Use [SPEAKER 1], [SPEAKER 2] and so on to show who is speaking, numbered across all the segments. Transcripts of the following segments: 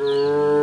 [SPEAKER 1] Música hum.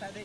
[SPEAKER 1] ta đi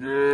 [SPEAKER 1] Yeah.